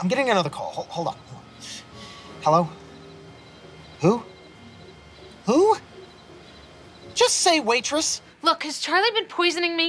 I'm getting another call. Hold, hold on. Hello? Who? Who? Just say waitress. Look, has Charlie been poisoning me?